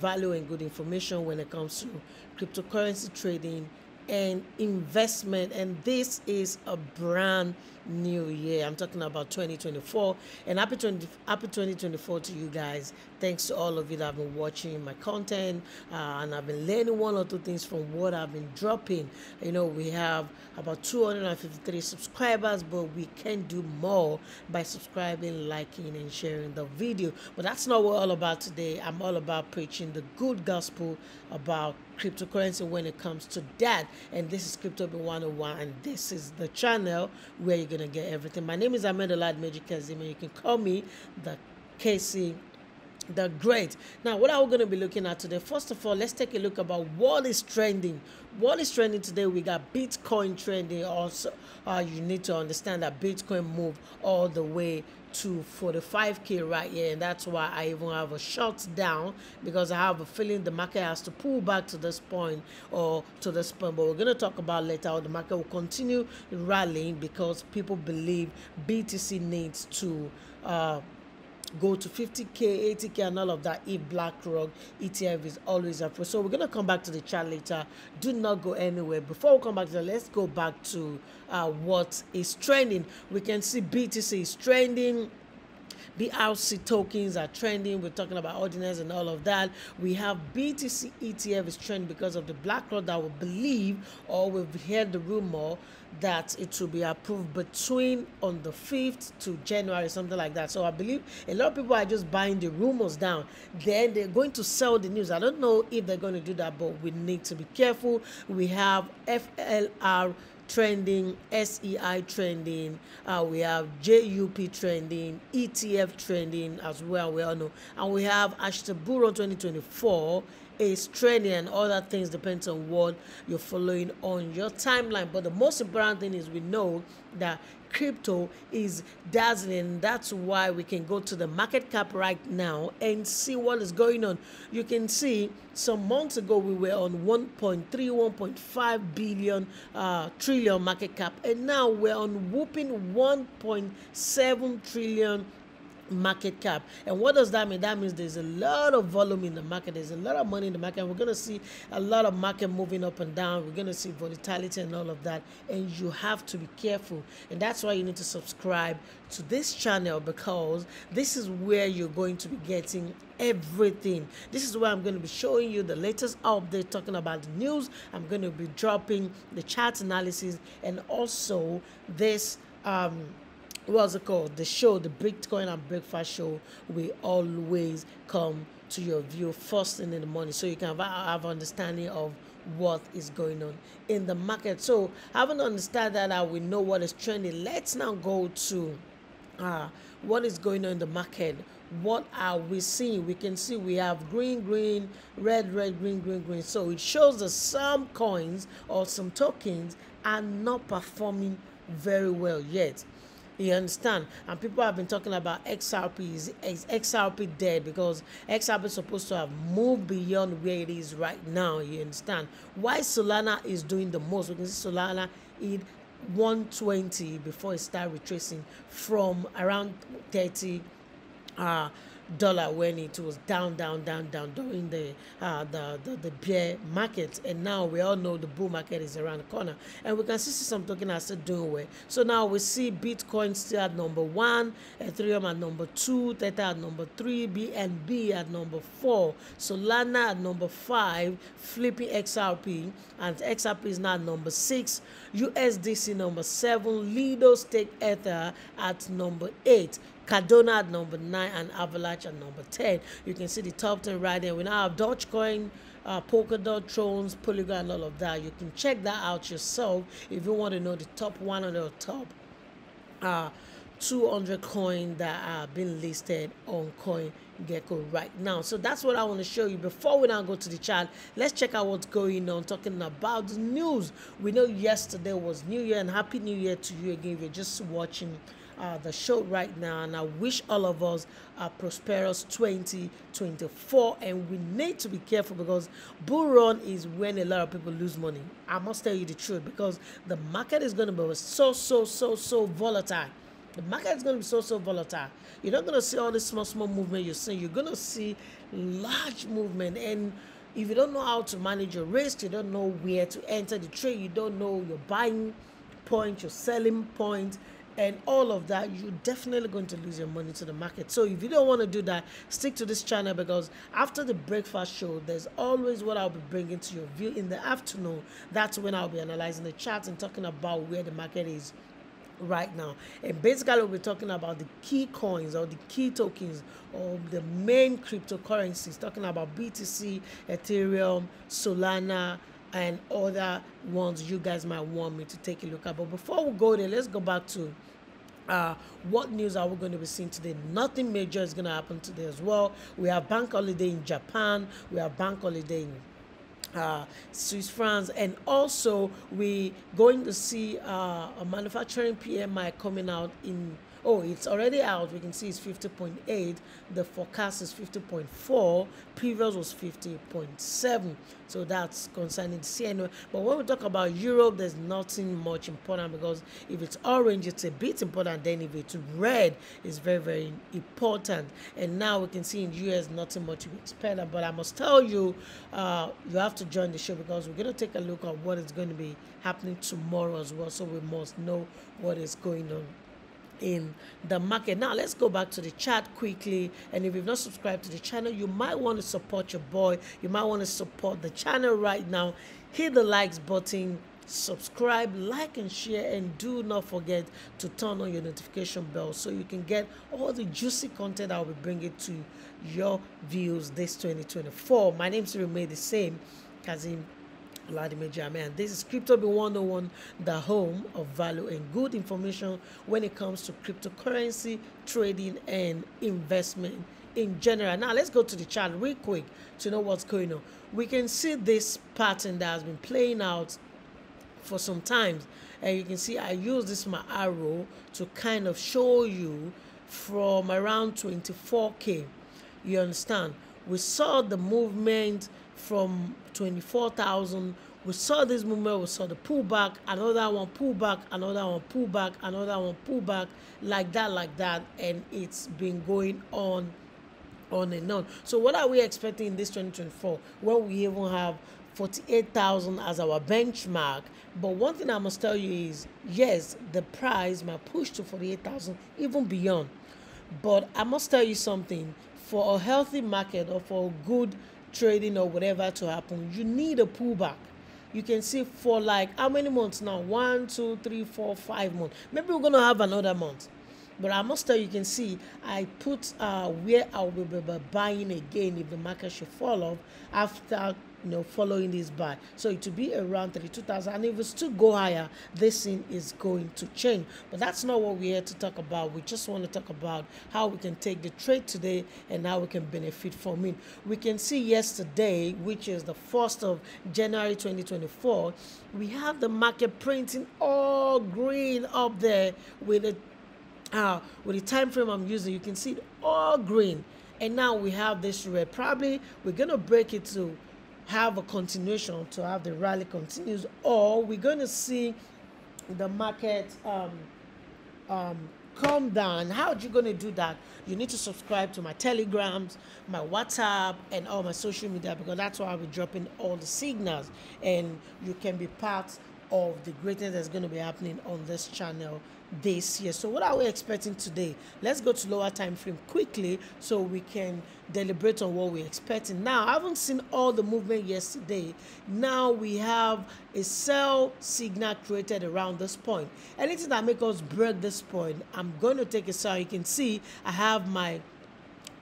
value and good information when it comes to cryptocurrency trading and investment and this is a brand new year. I'm talking about 2024 and happy 20 happy 2024 to you guys. Thanks to all of you that have been watching my content uh, and i've been learning one or two things from what i've been dropping. You know we have about 253 subscribers but we can do more by subscribing liking and sharing the video. But that's not what we're all about today. I'm all about preaching the good gospel about cryptocurrency when it comes to that. And this is crypto 101 and this is the channel where you're gonna get everything. My name is ahmed Oladimeji Kazeem and you can call me the casey the great. Now what are we going to be looking at today? First of all let's take a look about what is trending. What is trending today? We got bitcoin trending also. Uh, you need to understand that bitcoin moved all the way to 45k right here and that's why i even have a shot down because i have a feeling the market has to pull back to this point or to this point. But we're going to talk about later how the market will continue rallying because people believe btc needs to uh, go to 50k 80k and all of that if blackrock etf is always approved so we're to come back to the chart later. Do not go anywhere. Before we come back to that let's go back to uh, what is trending. We can see btc is trending BRC tokens are trending. We're talking about ordinals and all of that. We have BTC ETF is trending because of the BlackRock that we believe, or we've heard the rumor that it will be approved between on the 5th to January, something like that. So I believe a lot of people are just buying the rumors down. Then they're going to sell the news. I don't know if they're going to do that, but we need to be careful. We have FLR trending, SEI trending, uh, we have JUP trending, ETF trending as well, we all know. And we have Ashtaburo 2024 is trending and other things depends on what you're following on your timeline. But the most important thing is we know that crypto is dazzling. That's why we can go to the market cap right now and see what is going on. You can see some months ago we were on 1.3, 1.5 billion uh, trillion market cap, and now we're on whooping 1.7 trillion market cap. And what does that mean? That means there's a lot of volume in the market. There's a lot of money in the market. And we're going to see a lot of market moving up and down. We're going to see volatility and all of that. And you have to be careful. And that's why you need to subscribe to this channel because this is where you're going to be getting everything. This is where I'm going to be showing you the latest update talking about the news. I'm going to be dropping the chart analysis and also this um what's it called? The show, the Bitcoin and Breakfast Show, will always come to your view first thing in the morning, so you can have, understanding of what is going on in the market. So having understand that, we know what is trending. Let's now go to uh, what is going on in the market. What are we seeing? We can see we have green, green, red, red, green, green, green. So it shows that some coins or some tokens are not performing very well yet you understand? And people have been talking about XRP. Is, XRP dead? Because XRP is supposed to have moved beyond where it is right now. You understand? Why Solana is doing the most? We can see Solana hit 120 before it start retracing from around 30 uh dollar when it was down, down, down, down during the, uh, the, the the bear market, and now we all know the bull market is around the corner, and we can see some token still doing well. So now we see Bitcoin still at number one, Ethereum at number two, Tether at number three, BNB at number four, Solana at number five, flipping XRP, and XRP is now number six, USDC number seven, Lido Stake Ether at number eight. Cardano at number 9 and Avalanche at number 10. You can see the top 10 right there. We now have Dogecoin, uh, Polkadot, Thrones, Polygon, and all of that. You can check that out yourself if you want to know the top 100 or the top uh, 200 coins that are being listed on coin gecko right now. So that's what I want to show you. Before we now go to the chart, let's check out what's going on. Talking about the news. We know yesterday was New Year and Happy New Year to you again if you're just watching uh, the show right now. And I wish all of us a prosperous 2024. And we need to be careful because bull run is when a lot of people lose money. I must tell you the truth because the market is going to be so, so, so, so volatile the market is going to be so so volatile you're not going to see all this small small movement you're seeing you're going to see large movement and if you don't know how to manage your risk you don't know where to enter the trade you don't know your buying point your selling point and all of that you're definitely going to lose your money to the market. So if you don't want to do that stick to this channel because after the breakfast show there's always what i'll be bringing to your view in the afternoon. That's when i'll be analyzing the charts and talking about where the market is right now. And basically we'll be talking about the key coins or the key tokens or the main cryptocurrencies talking about btc ethereum solana and other ones you guys might want me to take a look at. But before we go there, let's go back to uh, what news are we going to be seeing today? Nothing major is going to happen today as well. We have bank holiday in Japan. We have bank holiday in uh, Swiss France, and also we going to see uh, a manufacturing PMI coming out in oh it's already out. We can see it's 50.8 the forecast is 50.4 previous was 50.7 so that's concerning CNO but when we talk about Europe there's nothing much important because if it's orange it's a bit important. Then if it's red it's very very important. And now we can see in US nothing much to but I must tell you uh, you have to join the show because we're going to take a look at what is going to be happening tomorrow as well. So we must know what is going on in the market. Now, let's go back to the chat quickly. And if you've not subscribed to the channel, you might want to support your boy. You might want to support the channel right now. Hit the likes button, subscribe, like, and share. And do not forget to turn on your notification bell so you can get all the juicy content I'll be bringing to your views this 2024. My name is remain the same, Kazeem Vladimir Jamian. This is Crypto Be 101, the home of value and good information when it comes to cryptocurrency, trading, and investment in general. Now, let's go to the chart real quick to know what's going on. We can see this pattern that has been playing out for some time. And you can see I use this my arrow to kind of show you from around 24K. You understand? We saw the movement from 24,000. We saw this movement, we saw the pullback, another one pullback, another one pullback, another one pullback, like that, like that, and it's been going on, on and on. So what are we expecting in this 2024 when we even have 48,000 as our benchmark? But one thing I must tell you is, yes, the price might push to 48,000, even beyond. But I must tell you something, for a healthy market or for a good trading or whatever to happen, you need a pullback. You can see for like how many months now? One, two, three, four, five months. Maybe we're gonna have another month. But I must tell you, you can see I put uh, where I will be buying again if the market should fall off after you know following this buy. So it will be around 32,000 and if it still go higher this thing is going to change. But that's not what we're here to talk about. We just want to talk about how we can take the trade today and how we can benefit from it. We can see yesterday which is the 1st of January 2024 we have the market printing all green up there with a uh, with the time frame I'm using you can see it all green. And now we have this red. Probably we're gonna break it to have a continuation to have the rally continues or we're going to see the market um, um, come down. How are you going to do that? You need to subscribe to my telegrams my whatsapp and all my social media because that's why i'll be dropping all the signals. And you can be part of the greatness that's going to be happening on this channel this year. So what are we expecting today? Let's go to lower time frame quickly so we can deliberate on what we're expecting. Now i haven't seen all the movement yesterday. Now we have a sell signal created around this point. Anything that makes us break this point i'm going to take a sell you can see i have my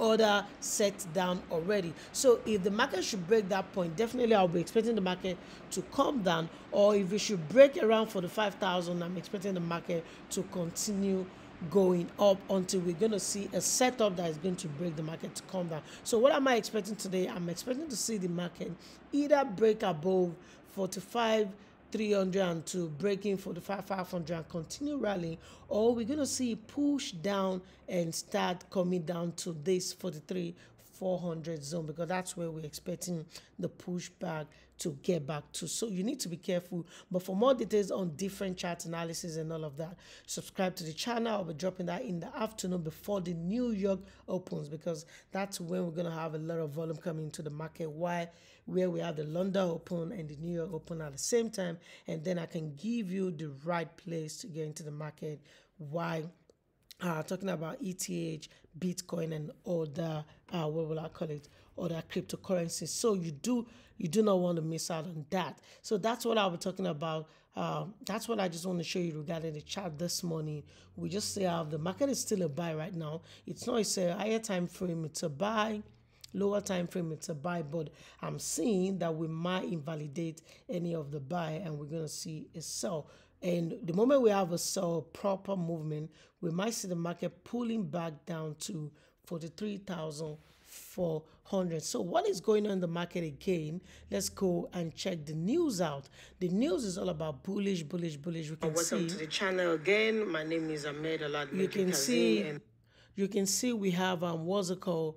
order set down already. So if the market should break that point, definitely I'll be expecting the market to come down. Or if it should break around for the 5,000, I'm expecting the market to continue going up until we're going to see a setup that is going to break the market to come down. So what am I expecting today? I'm expecting to see the market either break above 45 300 to breaking 45 500 and continue rallying or we're going to see push down and start coming down to this 43 400 zone because that's where we're expecting the pushback to get back to. So you need to be careful. But for more details on different chart analysis and all of that, subscribe to the channel. I'll be dropping that in the afternoon before the New York opens because that's when we're gonna have a lot of volume coming into the market. Why? Where we have the London Open and the New York Open at the same time, and then I can give you the right place to get into the market. Why? Uh, talking about ETH, Bitcoin, and other uh, what will I call it, other cryptocurrencies. So you do you do not want to miss out on that. So that's what I'll be talking about. Um, that's what I just want to show you regarding the chart this morning. We just say uh, the market is still a buy right now. It's not it's a higher time frame. It's a buy lower time frame it's a buy but i'm seeing that we might invalidate any of the buy and we're going to see a sell and the moment we have a proper movement, we might see the market pulling back down to 43,400. So what is going on in the market again? Let's go and check the news out. The news is all about bullish, bullish, bullish. We can Welcome see, to the channel again. My name is Ahmed Alad. You can see, and you can see we have um, what's it called,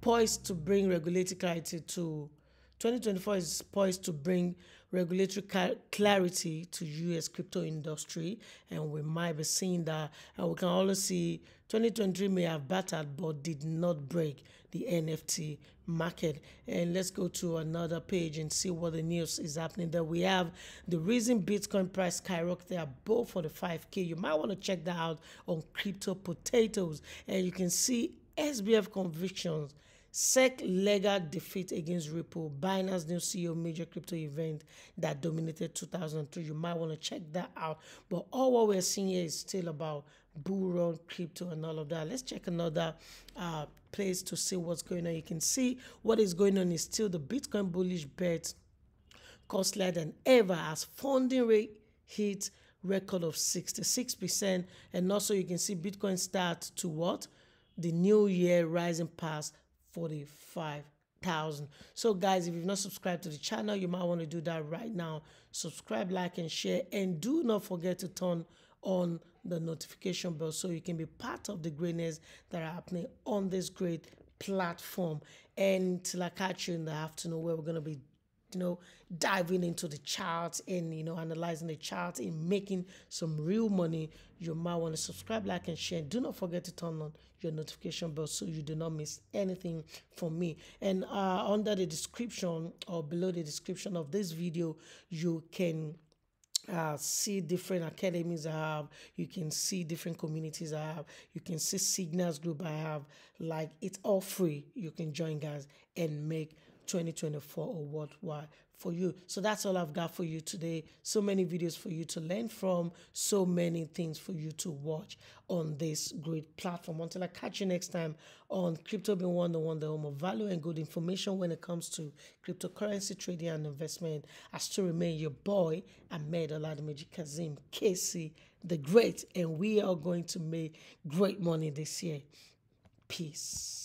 poised to bring regulatory clarity to 2024 is poised to bring regulatory clarity to US crypto industry and we might be seeing that. And we can also see 2023 may have battered but did not break the NFT market. And let's go to another page and see what the news is happening there. We have the reason Bitcoin price skyrocketed above 45k you might want to check that out on crypto potatoes. And you can see SBF convictions SEC legal defeat against Ripple, Binance new CEO major crypto event that dominated 2003. You might want to check that out. But all what we're seeing here is still about bull run, crypto, and all of that. Let's check another uh, place to see what's going on. You can see what is going on is still the Bitcoin bullish bet costlier than ever as funding rate hit record of 66% and also you can see bitcoin start to what the new year rising past 45,000. So guys, if you've not subscribed to the channel, you might want to do that right now. Subscribe, like, and share. And do not forget to turn on the notification bell so you can be part of the greatness that are happening on this great platform. And till I catch you in the afternoon where we're going to be you know, diving into the charts and, you know, analyzing the charts and making some real money, you might want to subscribe, like, and share. Do not forget to turn on your notification bell so you do not miss anything from me. And uh, under the description or below the description of this video, you can uh, see different academies I have. You can see different communities I have. You can see signals group I have. Like it's all free. You can join guys and make 2024 or what why for you. So that's all i've got for you today. So many videos for you to learn from. So many things for you to watch on this great platform. Until i catch you next time on crypto being one the one the home of value and good information when it comes to cryptocurrency trading and investment. I still remain your boy ahmed oladimeji kazeem casey the great. And we are going to make great money this year. Peace